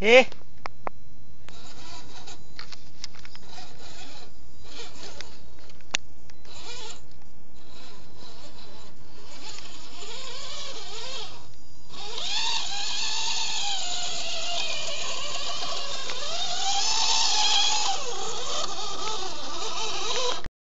E